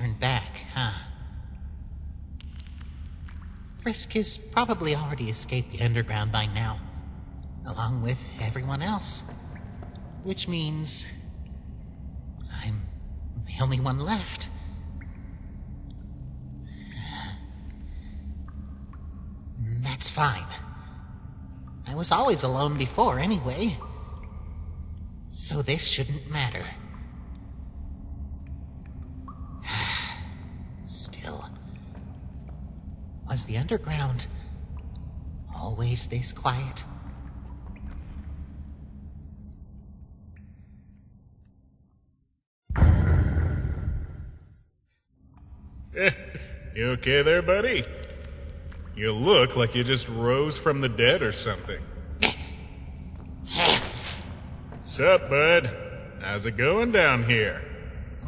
turn back, huh? Frisk has probably already escaped the underground by now, along with everyone else. Which means. I'm the only one left. That's fine. I was always alone before, anyway. So this shouldn't matter. Still, was the underground always this quiet? you okay there, buddy? You look like you just rose from the dead or something. Sup, bud? How's it going down here?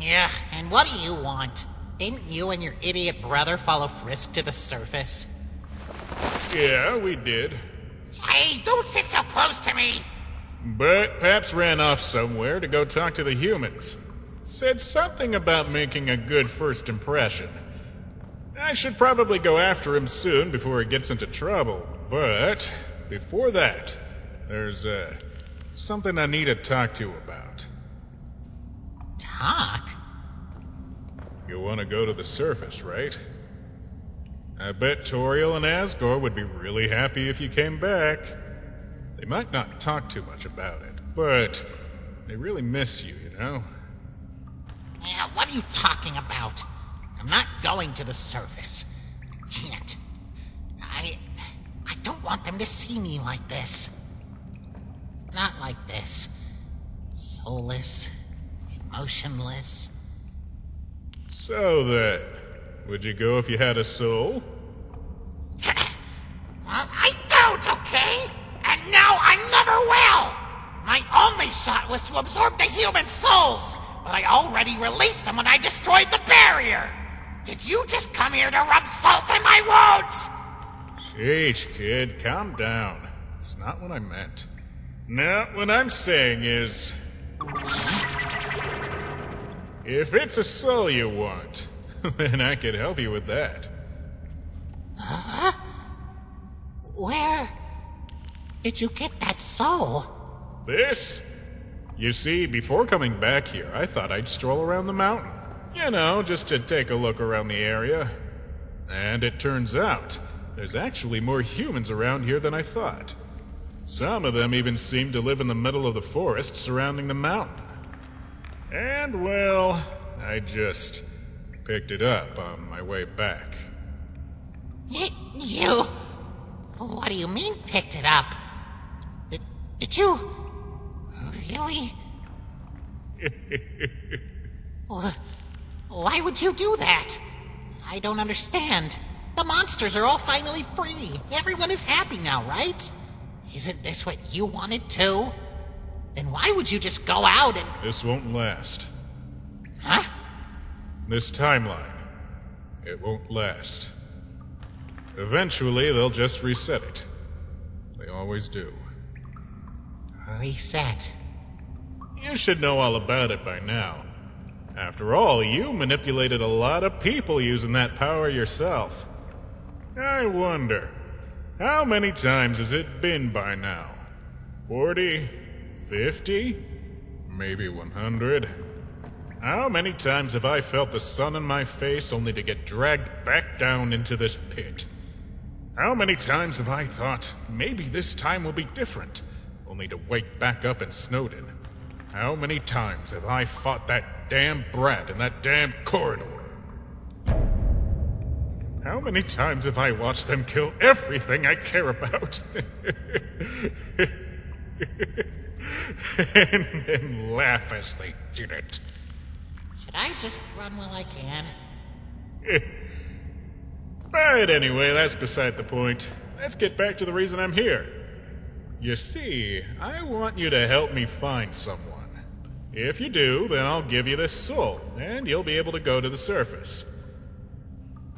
Yeah, and what do you want? Didn't you and your idiot brother follow Frisk to the surface? Yeah, we did. Hey, don't sit so close to me! But Paps ran off somewhere to go talk to the humans. Said something about making a good first impression. I should probably go after him soon before he gets into trouble, but before that, there's uh, something I need to talk to you about. Talk? You want to go to the surface, right? I bet Toriel and Asgore would be really happy if you came back. They might not talk too much about it, but they really miss you, you know? Yeah, what are you talking about? I'm not going to the surface. I can't. I. I don't want them to see me like this. Not like this. Soulless, emotionless. So then, would you go if you had a soul? well, I don't, okay? And now I never will! My only shot was to absorb the human souls, but I already released them when I destroyed the barrier! Did you just come here to rub salt in my wounds? Sheesh, kid, calm down. It's not what I meant. Now, what I'm saying is. If it's a soul you want, then I could help you with that. Huh? Where did you get that soul? This? You see, before coming back here, I thought I'd stroll around the mountain. You know, just to take a look around the area. And it turns out, there's actually more humans around here than I thought. Some of them even seem to live in the middle of the forest surrounding the mountain. And, well, I just picked it up on my way back. You? What do you mean, picked it up? Did, did you. Really? Why would you do that? I don't understand. The monsters are all finally free. Everyone is happy now, right? Isn't this what you wanted too? Then why would you just go out and. This won't last. Huh? This timeline. It won't last. Eventually, they'll just reset it. They always do. Reset? You should know all about it by now. After all, you manipulated a lot of people using that power yourself. I wonder, how many times has it been by now? 40? 50? Maybe 100? How many times have I felt the sun in my face only to get dragged back down into this pit? How many times have I thought maybe this time will be different, only to wake back up in Snowdin? How many times have I fought that damn brat in that damn corridor? How many times have I watched them kill everything I care about? and then laugh as they did it. Should I just run while I can? but anyway, that's beside the point. Let's get back to the reason I'm here. You see, I want you to help me find someone. If you do, then I'll give you this soul, and you'll be able to go to the surface.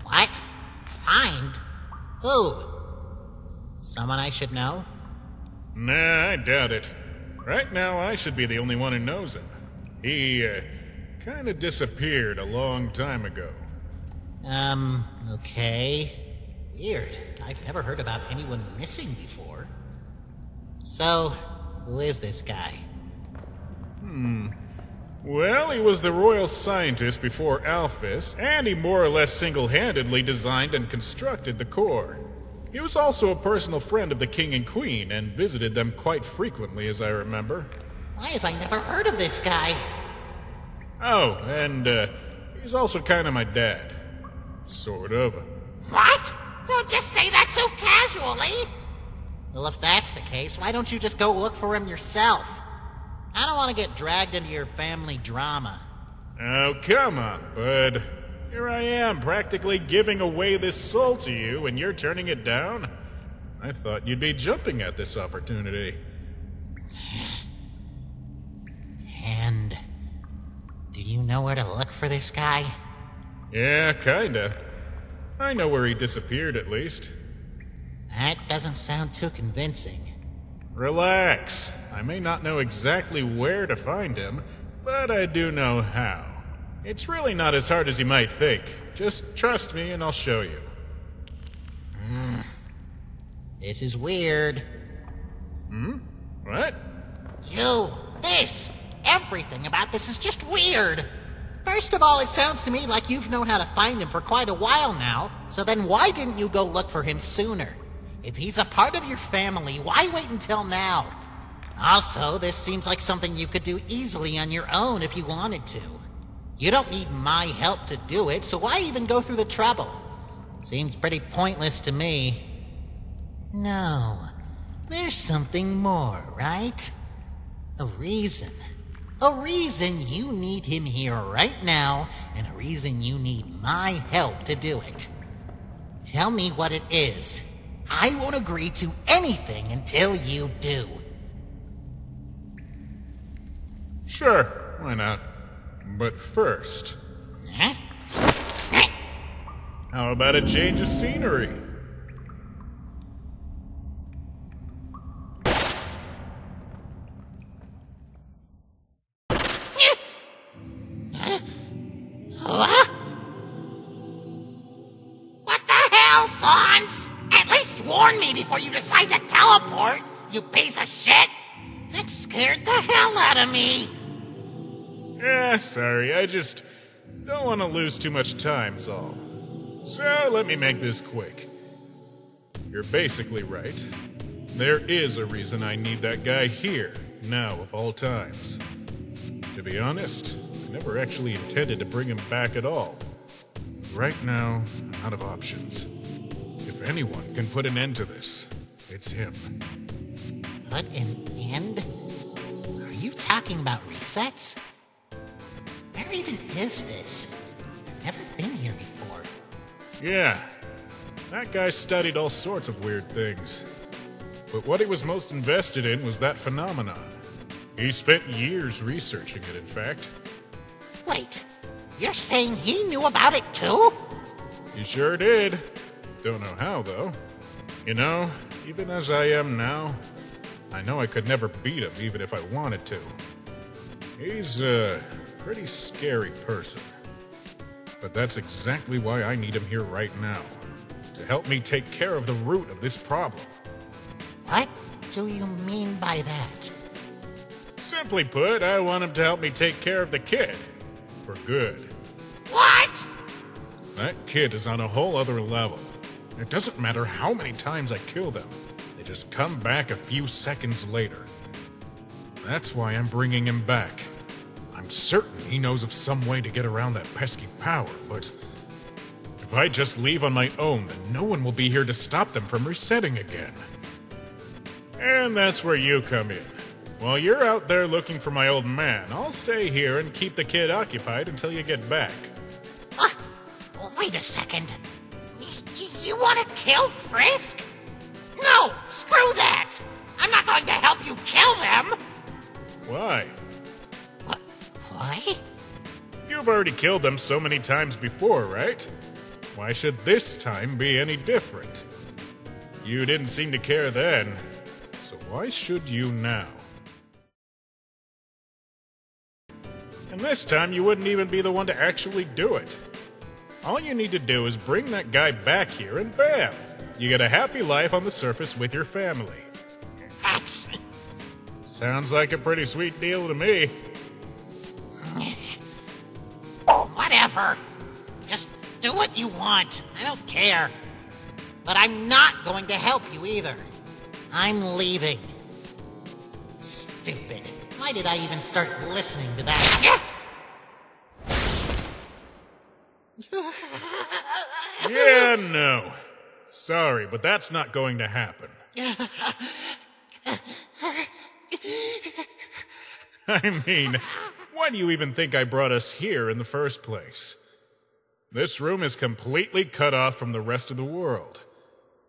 What? Find? Who? Someone I should know? Nah, I doubt it. Right now, I should be the only one who knows him. He, uh, kinda disappeared a long time ago. Um, okay. Weird. I've never heard about anyone missing before. So, who is this guy? Hmm. Well, he was the royal scientist before Alphys, and he more or less single handedly designed and constructed the core. He was also a personal friend of the king and queen and visited them quite frequently, as I remember. Why have I never heard of this guy? Oh, and uh, he's also kind of my dad. Sort of. What? Don't just say that so casually. Well, if that's the case, why don't you just go look for him yourself? I don't want to get dragged into your family drama. Oh, come on, bud. Here I am, practically giving away this soul to you, and you're turning it down? I thought you'd be jumping at this opportunity. And do you know where to look for this guy? Yeah, kinda. I know where he disappeared, at least. That doesn't sound too convincing. Relax. I may not know exactly where to find him, but I do know how. It's really not as hard as you might think. Just trust me and I'll show you. This is weird. Hmm? What? You, this, everything about this is just weird. First of all, it sounds to me like you've known how to find him for quite a while now, so then why didn't you go look for him sooner? If he's a part of your family, why wait until now? Also, this seems like something you could do easily on your own if you wanted to. You don't need my help to do it, so why even go through the trouble? Seems pretty pointless to me. No, there's something more, right? A reason. A reason you need him here right now, and a reason you need my help to do it. Tell me what it is. I won't agree to anything until you do. Sure, why not? But first, Huh? how about a change of scenery? What? What the hell, Sans? At least warn me before you decide to teleport, you piece of shit! That scared the hell out of me! Sorry, I just don't want to lose too much time, is all. So let me make this quick. You're basically right. There is a reason I need that guy here, now of all times. To be honest, I never actually intended to bring him back at all. Right now, I'm out of options. If anyone can put an end to this, it's him. Put an end? Are you talking about resets? Where even is this? I've never been here before. Yeah, that guy studied all sorts of weird things. But what he was most invested in was that phenomenon. He spent years researching it, in fact. Wait, you're saying he knew about it too? He sure did. Don't know how, though. You know, even as I am now, I know I could never beat him, even if I wanted to. He's a pretty scary person. But that's exactly why I need him here right now to help me take care of the root of this problem. What do you mean by that? Simply put, I want him to help me take care of the kid. For good. What? That kid is on a whole other level. It doesn't matter how many times I kill them, they just come back a few seconds later. That's why I'm bringing him back. I'm certain he knows of some way to get around that pesky power, but if I just leave on my own, then no one will be here to stop them from resetting again. And that's where you come in. While you're out there looking for my old man, I'll stay here and keep the kid occupied until you get back. Uh, wait a second. Y- you want to kill Frisk? No, screw that! I'm not going to help you kill them! Why? What? Why? You've already killed them so many times before, right? Why should this time be any different? You didn't seem to care then, so why should you now? And this time you wouldn't even be the one to actually do it. All you need to do is bring that guy back here and bam! You get a happy life on the surface with your family. That's. Sounds like a pretty sweet deal to me. Whatever. Just do what you want. I don't care. But I'm not going to help you either. I'm leaving. Stupid. Why did I even start listening to that? Yeah, no. Sorry, but that's not going to happen. I mean, why do you even think I brought us here in the first place? This room is completely cut off from the rest of the world.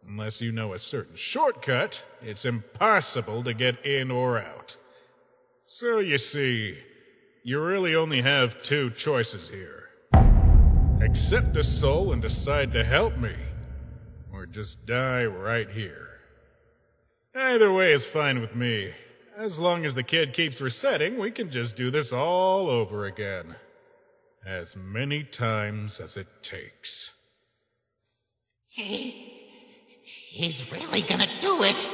Unless you know a certain shortcut, it's impossible to get in or out. So you see, you really only have two choices here. Accept the soul and decide to help me, or just die right here. Either way is fine with me. As long as the kid keeps resetting, we can just do this all over again. As many times as it takes. He, he's really gonna do it.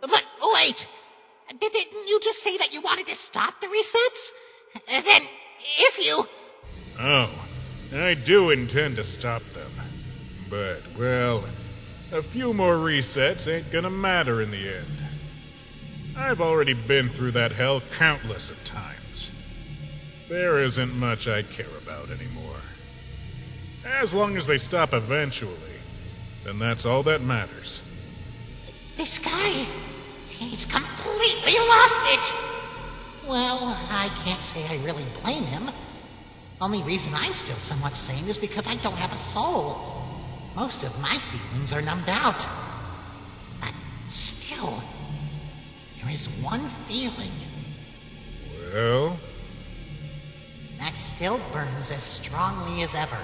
But wait, didn't you just say that you wanted to stop the resets? Then, if you. Oh, I do intend to stop them. But, well, a few more resets ain't gonna matter in the end. I've already been through that hell countless of times. There isn't much I care about anymore. As long as they stop eventually, then that's all that matters. This guy. He's completely lost it! Well, I can't say I really blame him. Only reason I'm still somewhat sane is because I don't have a soul. Most of my feelings are numbed out. But still, is one feeling Well, that still burns as strongly as ever.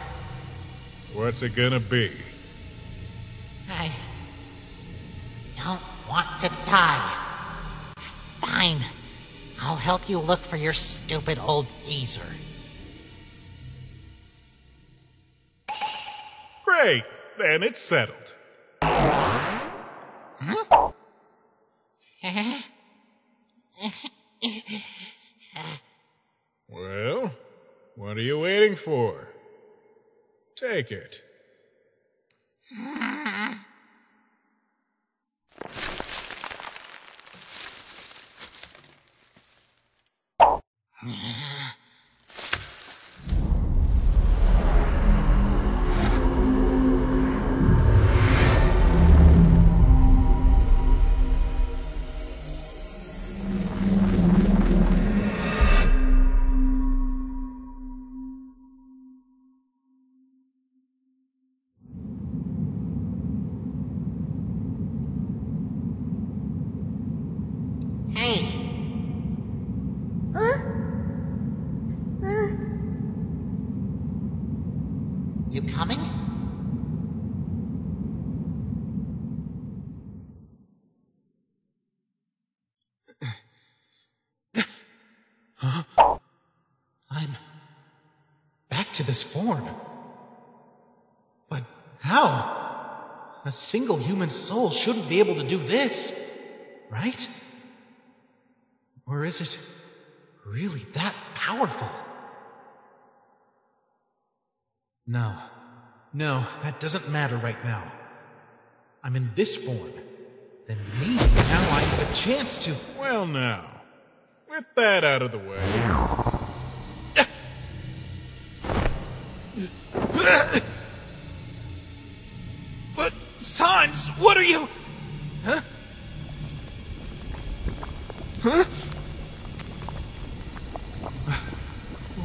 what's it gonna be? I don't want to die. Fine. I'll help you look for your stupid old geezer. Great, then it's settled. Well, what are you waiting for? Take it. This form. But how? A single human soul shouldn't be able to do this, right? Or is it really that powerful? No, no, that doesn't matter right now. I'm in this form. Then maybe now I have a chance to. Well, now, with that out of the way, But, Sans, what are you? Huh? Huh?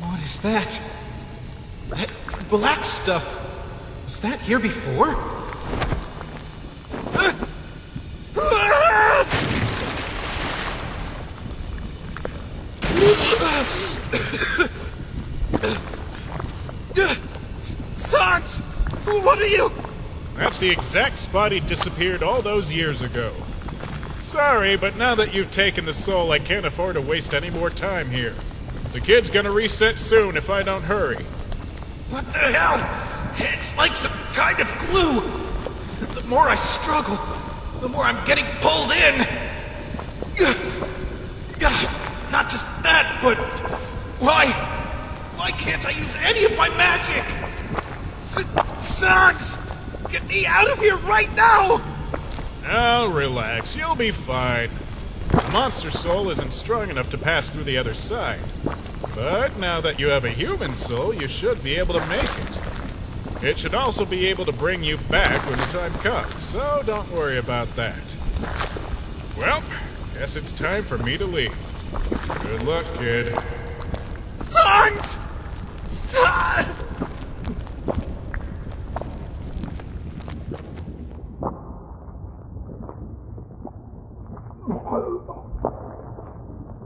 What is that? That black stuff. Was that here before? Are you? that's the exact spot he disappeared all those years ago. Sorry, but now that you've taken the soul, I can't afford to waste any more time here. The kid's gonna reset soon if I don't hurry. What the hell? It's like some kind of glue. The more I struggle, the more I'm getting pulled in. Not just that, but why? Why can't I use any of my magic? Sans! Get me out of here right now! Now relax, you'll be fine. The monster soul isn't strong enough to pass through the other side. But now that you have a human soul, you should be able to make it. It should also be able to bring you back when the time comes, so don't worry about that. Well, guess it's time for me to leave. Good luck, kid. Sons! Sans!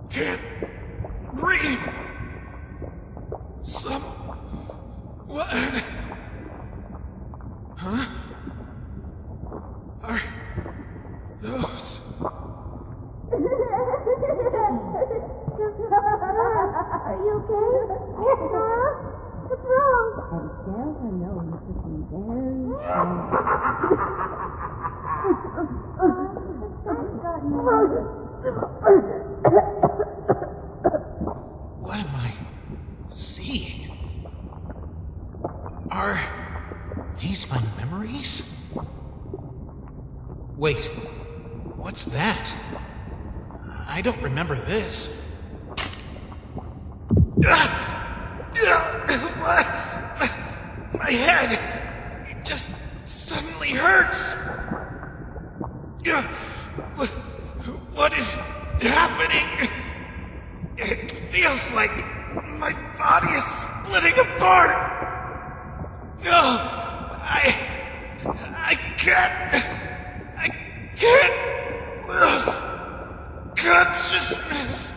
Can't breathe. Some. What? Huh? Are those? Are you okay? Huh? What's wrong? And tell her no, Mrs. Very What am I seeing? Are these memories? Wait, what's that? I don't remember this. My head! It just suddenly hurts! What- What is happening? It feels like my body is splitting apart! No! I. I can't. I can't lose consciousness!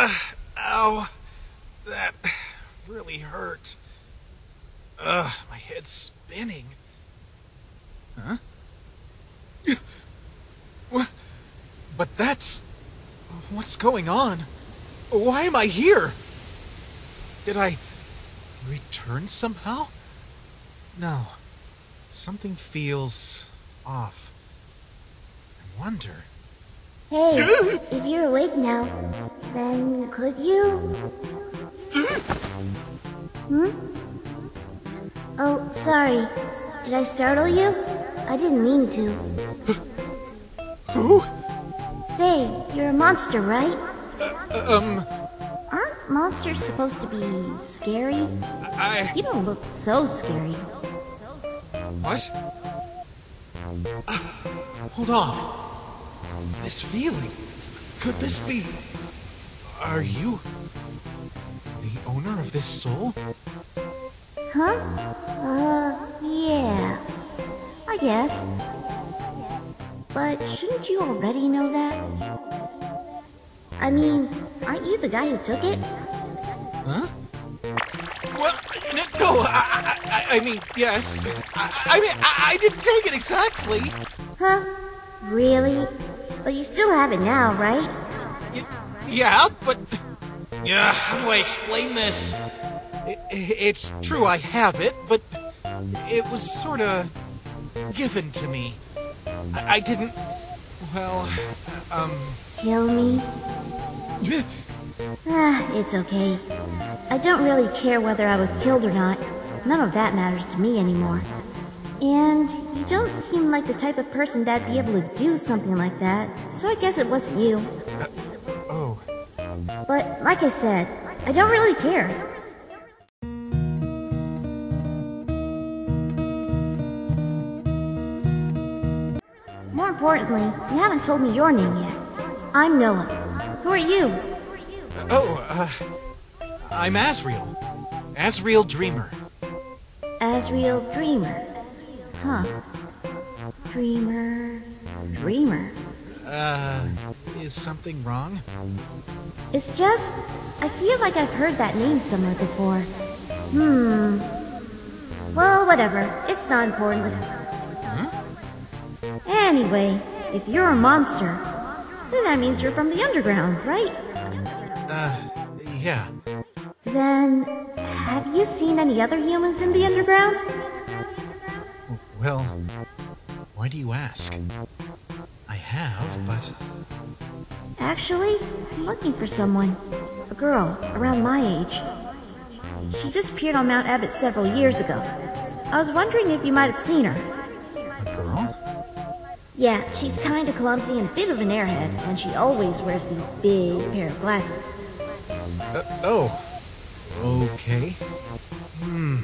Ugh, ow. That really hurt. Ugh, my head's spinning. Huh? What? But that's. What's going on? Why am I here? Did I return somehow? No. Something feels off. I wonder. Hey, if you're awake now, then could you? Hmm? Oh, sorry. Did I startle you? I didn't mean to. Who? Say, you're a monster, right? Um, Aren't monsters supposed to be scary? I. You don't look so scary. What? Ah, hold on. This feeling. Could this be. Are you. the owner of this soul? Huh? Uh, yeah. I guess. But shouldn't you already know that? I mean, aren't you the guy who took it? Huh? Well, n- no, I, I, I- mean, yes. I, I mean, I, I didn't take it exactly. Huh? Really? But you still have it now, right? Y- yeah, but. Yeah, how do I explain this? It's true I have it, but it was sort of given to me. I, I didn't. Well, um. Kill me? Ah, it's okay. I don't really care whether I was killed or not. None of that matters to me anymore. And you don't seem like the type of person that'd be able to do something like that, so I guess it wasn't you. Oh. But like I said, I don't really care. Importantly, you haven't told me your name yet. I'm Noah. Who are you? Oh, uh. I'm Asriel. Asriel Dreemurr. Asriel Dreemurr. Huh. Dreemurr. Dreemurr. Uh, is something wrong? It's just, I feel like I've heard that name somewhere before. Hmm. Well, whatever. It's not important. Anyway, if you're a monster, then that means you're from the underground, right? Uh, yeah. Then, have you seen any other humans in the underground? Well, why do you ask? I have, but Actually, I'm looking for someone. A girl, around my age. She disappeared on Mount Ebott several years ago. I was wondering if you might have seen her. Yeah, she's kinda clumsy and a bit of an airhead, and she always wears these big pair of glasses. Uh, oh. Okay. Hmm.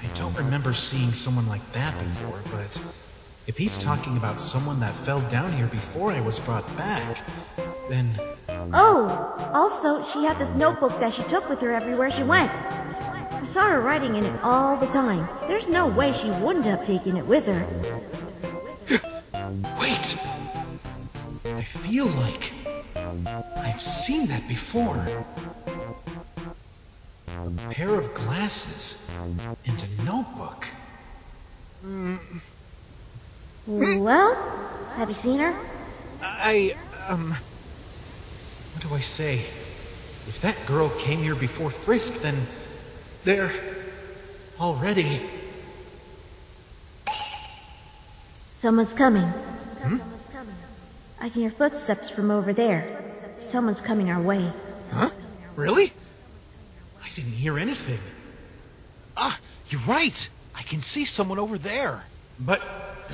I don't remember seeing someone like that before, but if he's talking about someone that fell down here before I was brought back, then Oh, also, she had this notebook that she took with her everywhere she went. I saw her writing in it all the time. There's no way she wouldn't have taken it with her. Wait. I feel like I've seen that before. A pair of glasses and a notebook. Well, have you seen her? I, um. What do I say? If that girl came here before Frisk, then. They're. already. Someone's coming. Someone's coming. I can hear footsteps from over there. Someone's coming our way. Huh? Really? I didn't hear anything. Ah, you're right. I can see someone over there. But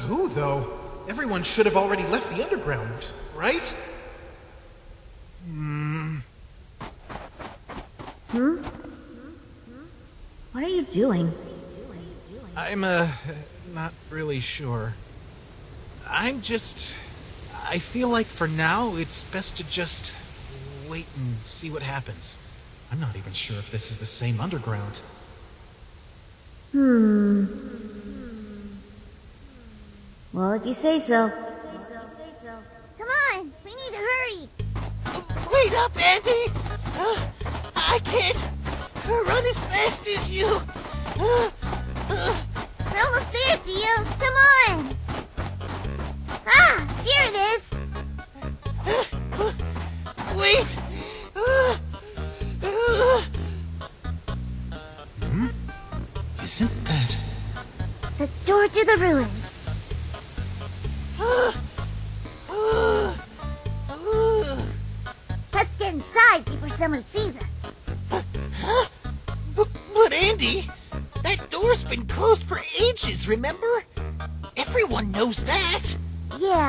who, though? Everyone should have already left the underground, right? Hmm. Hmm? What are you doing? I'm, uh, not really sure. I'm just. I feel like for now it's best to just wait and see what happens. I'm not even sure if this is the same underground. Hmm. Well, if you say so. Come on, we need to hurry. Wait up, Andy! Uh, I can't run as fast as you. Uh, uh, We're almost there, Theo. Come on. Ah, here it is. wait! Uh, Isn't that. The door to the ruins. Let's get inside before someone sees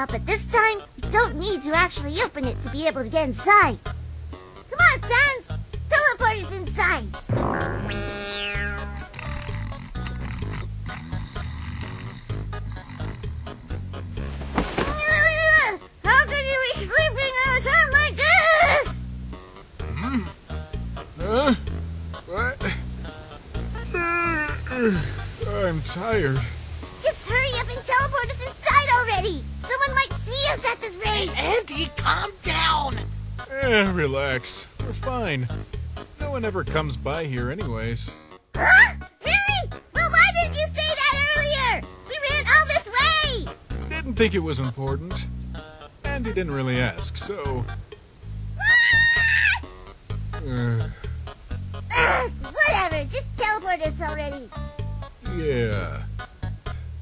But this time you don't need to actually open it to be able to get inside. Come on, Sans. Teleporter's inside. How could you be sleeping at a time like this? Hmm? Huh? What? I'm tired. Just hurry up and teleport us inside already. Someone might see us at this rate. Andy, calm down. Eh, relax. We're fine. No one ever comes by here anyways. Huh? Really? Well, why didn't you say that earlier? We ran all this way. Didn't think it was important. Andy didn't really ask, so... Uh, Ugh, whatever, just teleport us already. yeah.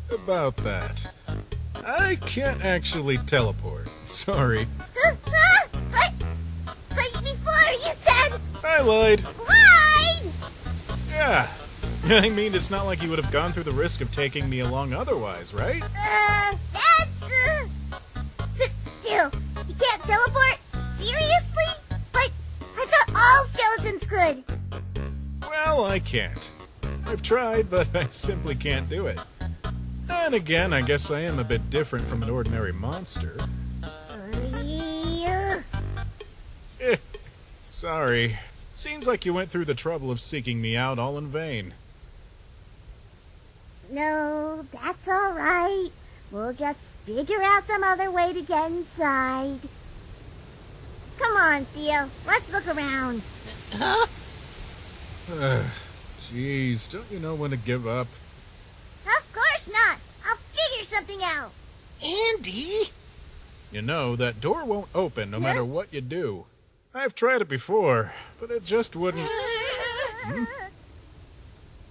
About that. I can't actually teleport. Sorry. Huh? Huh? But, but before you said I lied. lied. Yeah. I mean, it's not like you would have gone through the risk of taking me along otherwise, right? Uh, that's uh. Still, you can't teleport. Seriously? But I thought all skeletons could. Well, I can't. I've tried, but I simply can't do it. And again, I guess I am a bit different from an ordinary monster. Eh, sorry. Seems like you went through the trouble of seeking me out all in vain. No, that's all right. We'll just figure out some other way to get inside. Come on, Theo. Let's look around. Jeez, don't you know when to give up? Of course not. I'll figure something out. Andy? You know, that door won't open no Huh? matter what you do. I've tried it before, but it just wouldn't.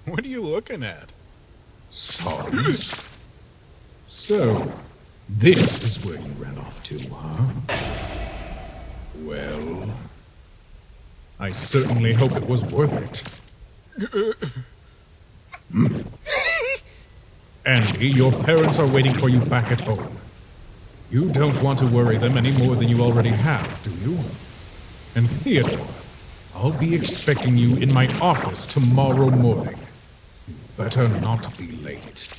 What are you looking at? Sans? So, this is where you ran off to, huh? Well, I certainly hope it was worth it. Hmm. Andy, your parents are waiting for you back at home. You don't want to worry them any more than you already have, do you? And Theodore, I'll be expecting you in my office tomorrow morning. Better not be late.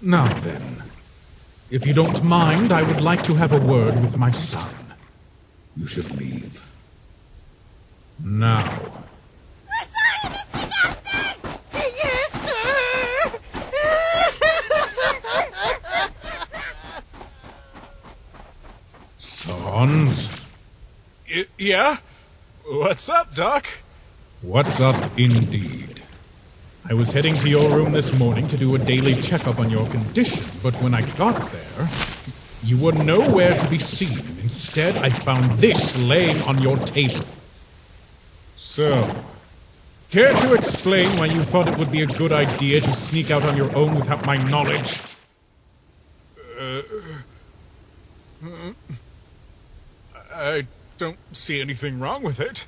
Now then, if you don't mind, I would like to have a word with my son. You should leave. Now. We're sorry, Mr. Gaster! Yes, sir! Sans? Y- yeah? What's up, Doc? What's up indeed? I was heading to your room this morning to do a daily checkup on your condition, but when I got there, you were nowhere to be seen, and instead I found this laying on your table. So, care to explain why you thought it would be a good idea to sneak out on your own without my knowledge? Uh, I don't see anything wrong with it.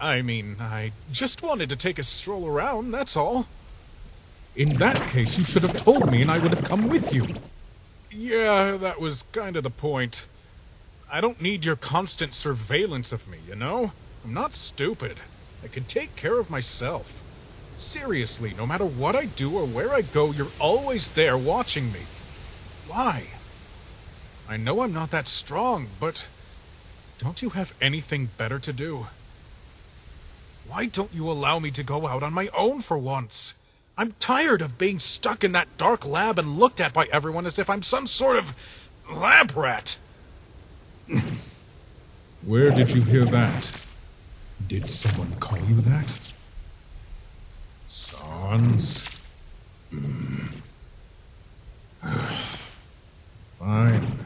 I mean, I just wanted to take a stroll around, that's all. In that case, you should have told me and I would have come with you. Yeah, that was kind of the point. I don't need your constant surveillance of me, you know? I'm not stupid. I can take care of myself. Seriously, no matter what I do or where I go, you're always there watching me. Why? I know I'm not that strong, but don't you have anything better to do? Why don't you allow me to go out on my own for once? I'm tired of being stuck in that dark lab and looked at by everyone as if I'm some sort of lab rat. Where did you hear that? Did someone call you that? Sans? Hmm. Fine.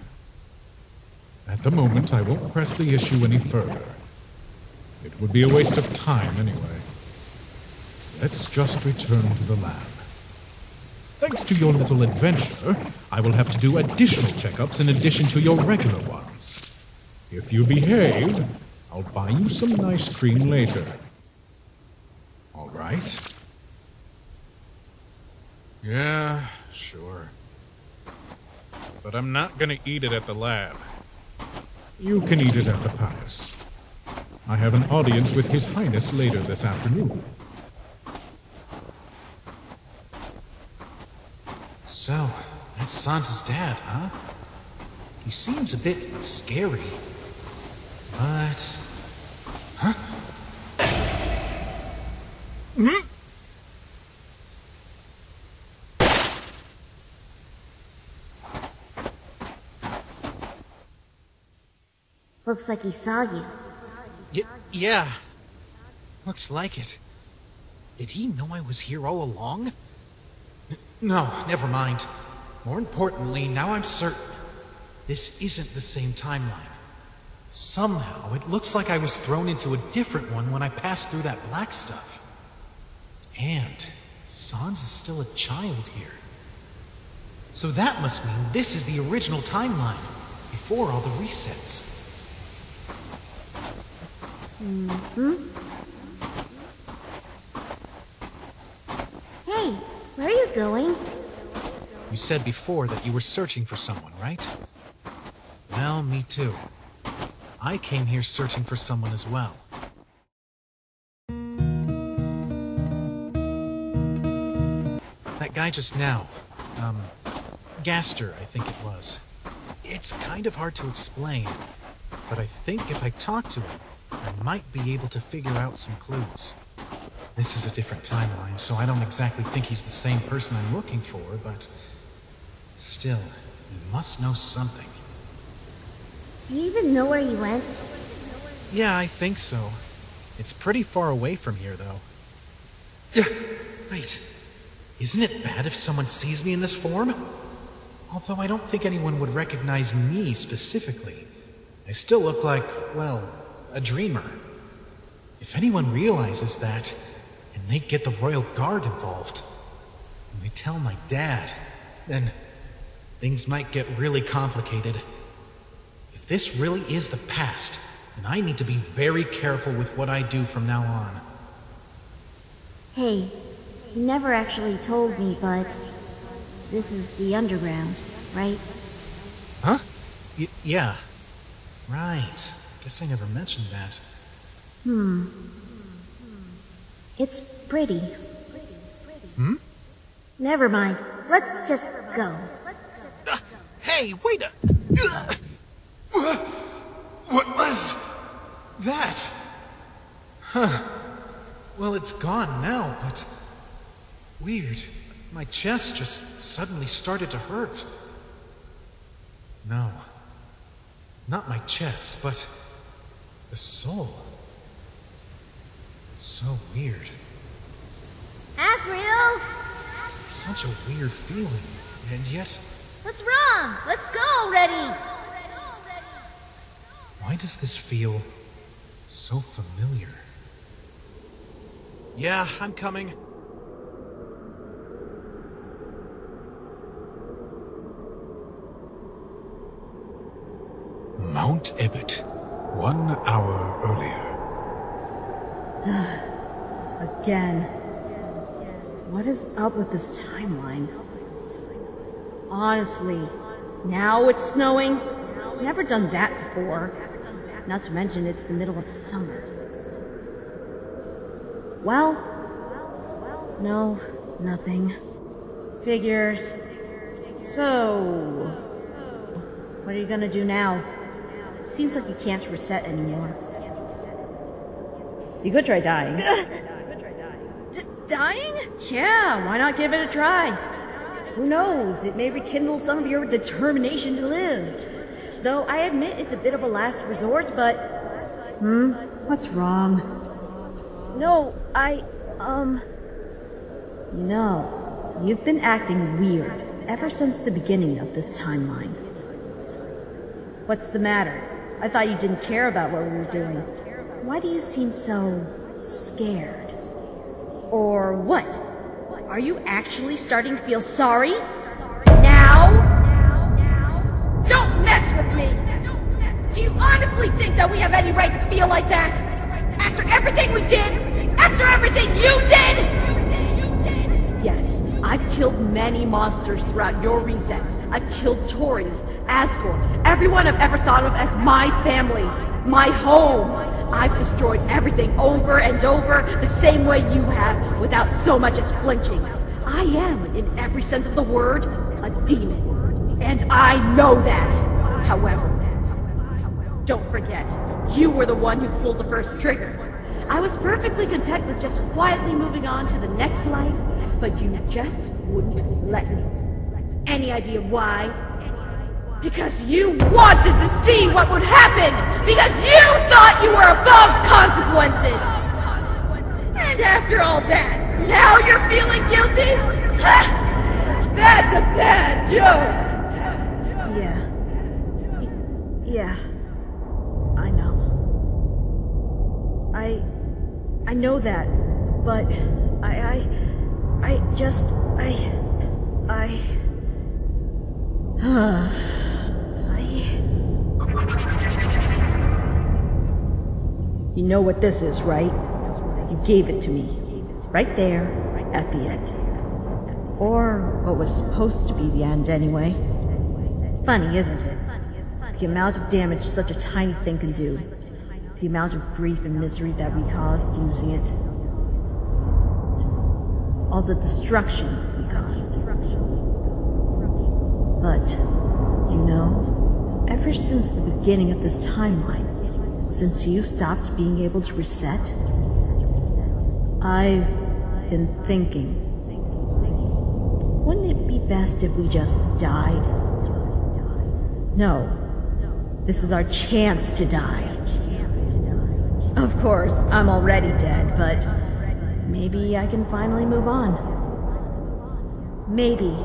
At the moment, I won't press the issue any further. It would be a waste of time anyway. Let's just return to the lab. Thanks to your little adventure, I will have to do additional checkups in addition to your regular ones. If you behave, I'll buy you some ice cream later. All right? Yeah, sure. But I'm not gonna eat it at the lab. You can eat it at the palace. I have an audience with His Highness later this afternoon. So, that's Sans' dad, huh? He seems a bit scary. But. Huh? Hmm? Looks like he saw you. Y- yeah. Looks like it. Did he know I was here all along? N- no, never mind. More importantly, now I'm certain. This isn't the same timeline. Somehow, it looks like I was thrown into a different one when I passed through that black stuff. And Sans is still a child here. So that must mean this is the original timeline, before all the resets. Hey, where are you going? You said before that you were searching for someone, right? Well, me too. I came here searching for someone as well. That guy just now, um, Gaster, I think it was. It's kind of hard to explain, but I think if I talk to him, I might be able to figure out some clues. This is a different timeline, so I don't exactly think he's the same person I'm looking for, but still, he must know something. Do you even know where he went? Yeah, I think so. It's pretty far away from here, though. Yeah, wait. Isn't it bad if someone sees me in this form? Although I don't think anyone would recognize me specifically. I still look like, well, a Dreemurr. If anyone realizes that, and they get the Royal Guard involved, and they tell my dad, then things might get really complicated. If this really is the past, then I need to be very careful with what I do from now on. Hey, you never actually told me, but this is the underground, right? Huh? Y- yeah. Right. Guess I never mentioned that. Hmm. It's pretty. Hmm? Never mind. Let's just go. Hey, wait a. What was that? Huh. Well, it's gone now, but. Weird. My chest just suddenly started to hurt. No. Not my chest, but. The soul. So weird. Asriel! Such a weird feeling, and yet. What's wrong? Let's go already! Why does this feel so familiar? Yeah, I'm coming. Mount Ebott, one hour earlier. Again. What is up with this timeline? Honestly, now it's snowing? I've never done that before. Not to mention it's the middle of summer. Well, no, nothing. Figures. So, what are you gonna do now? Seems like you can't reset anymore. You could try dying. D- dying? Yeah, why not give it a try? Who knows? It may rekindle some of your determination to live. Though I admit it's a bit of a last resort, but. Hmm? What's wrong? No, I. um. You know, you've been acting weird ever since the beginning of this timeline. What's the matter? I thought you didn't care about what we were doing. Why do you seem so scared? Or what? Are you actually starting to feel sorry? Now? Don't mess with me! Do you honestly think that we have any right to feel like that? After everything we did? After everything you did? Yes, I've killed many monsters throughout your resets. I've killed Tori, Asgore, everyone I've ever thought of as my family, my home. I've destroyed everything over and over the same way you have without so much as flinching. I am, in every sense of the word, a demon. And I know that. However, don't forget, you were the one who pulled the first trigger. I was perfectly content with just quietly moving on to the next life, but you just wouldn't let me. Any idea why? Because you wanted to see what would happen! Because you thought you were above consequences! And after all that, now you're feeling guilty? Ha! That's a bad joke! Yeah. Yeah. I know. I. I know that, but I. I. I just. I. I. You know what this is, right? You gave it to me. Right there, at the end. Or what was supposed to be the end, anyway. Funny, isn't it? The amount of damage such a tiny thing can do. The amount of grief and misery that we caused using it. All the destruction we caused. But, you know, ever since the beginning of this timeline, since you stopped being able to reset, I've been thinking. Wouldn't it be best if we just died? No. This is our chance to die. Of course, I'm already dead, but maybe I can finally move on. Maybe,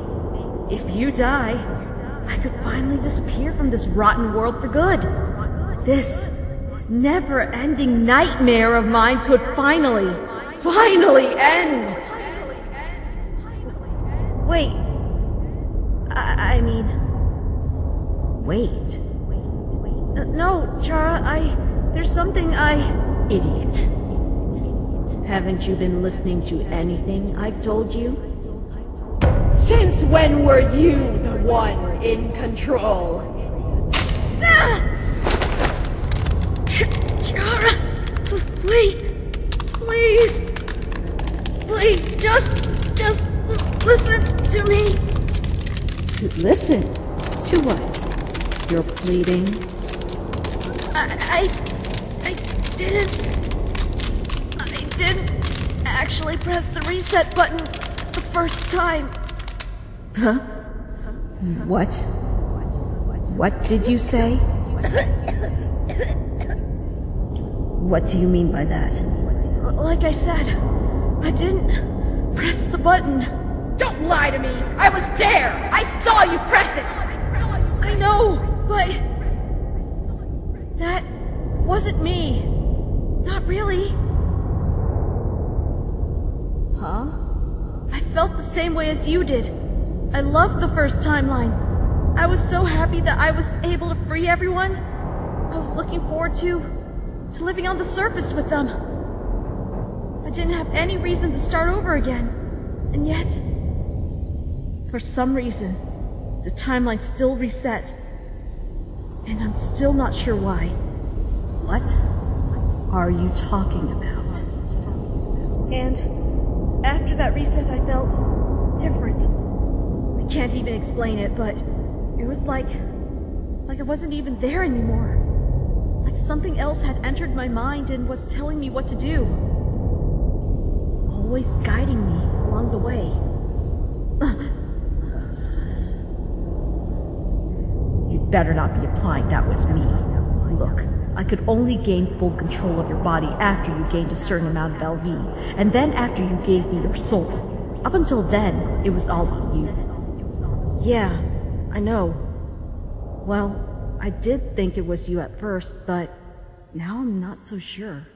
if you die, I could finally disappear from this rotten world for good. This never ending nightmare of mine could finally, finally end. Wait. I, I mean. Wait. No, Chara, I. There's something I. Idiot. Haven't you been listening to anything I've told you? Since when were you the one in control? Chara, wait, please, please, just, just listen to me. To listen? To what? You're pleading? I, I, I didn't, I didn't actually press the reset button the first time. Huh? What? What did you say? What do you mean by that? Like I said, I didn't press the button. Don't lie to me! I was there! I saw you press it! I know, but... That wasn't me. Not really. Huh? I felt the same way as you did. I loved the first timeline. I was so happy that I was able to free everyone. I was looking forward to... to living on the surface with them. I didn't have any reason to start over again. And yet... For some reason, the timeline still reset. And I'm still not sure why. What are you talking about? And after that reset, I felt different. Can't even explain it, but it was like. like I wasn't even there anymore. Like something else had entered my mind and was telling me what to do. Always guiding me along the way. You'd better not be applying that with me. Look, I could only gain full control of your body after you gained a certain amount of LV, and then after you gave me your soul. Up until then, it was all on you. Yeah, I know. Well, I did think it was you at first, but now I'm not so sure.